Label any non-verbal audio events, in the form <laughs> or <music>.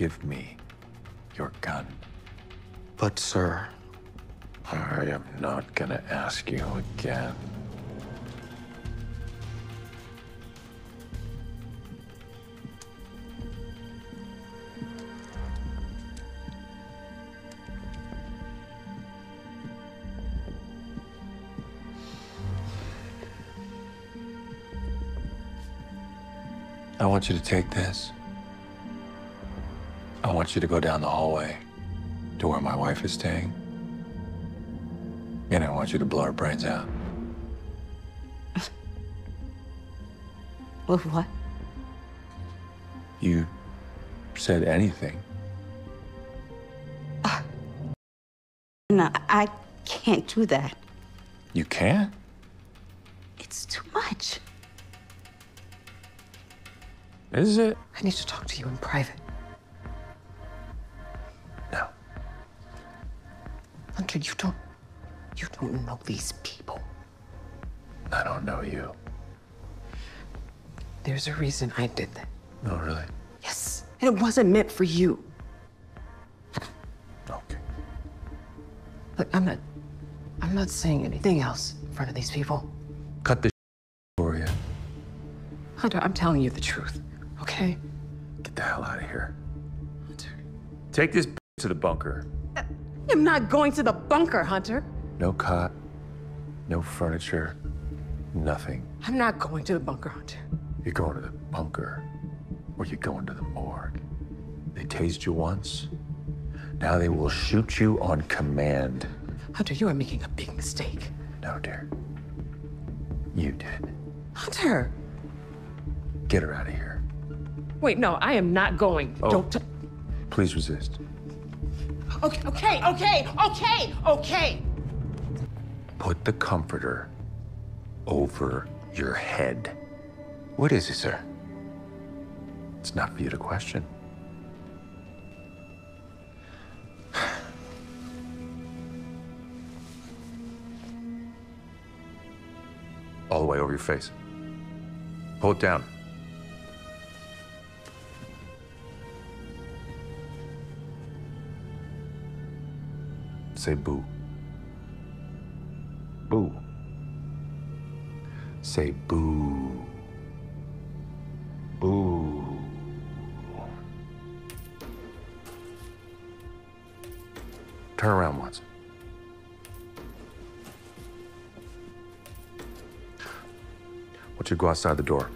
give me your gun. But, sir, I am not gonna ask you again. I want you to take this. I want you to go down the hallway to where my wife is staying. And I want you to blow her brains out. With what? You said anything. Uh, no, I can't do that. You can't? It's too much. Is it? I need to talk to you in private. You don't. You don't know these people. I don't know you. There's a reason I did that. No, really? Yes. And it wasn't meant for you. Okay. Look, I'm not. I'm not saying anything else in front of these people. Cut this <laughs> for you. Hunter, I'm telling you the truth. Okay? Get the hell out of here. Hunter. Take this <laughs> to the bunker. Uh, I'm not going to the bunker, Hunter. No cot, no furniture, nothing. I'm not going to the bunker, Hunter. You're going to the bunker, or you're going to the morgue. They tased you once. Now they will shoot you on command. Hunter, you are making a big mistake. No, dear. You did. Hunter! Get her out of here. Wait, no, I am not going. Oh. Don't. Please resist. Okay, okay, okay, okay, okay. Put the comforter over your head. what is it, sir? It's not for you to question. <sighs> All the way over your face. Pull it down. Say boo. Boo. Say boo. Boo. Turn around once. Want you go outside the door.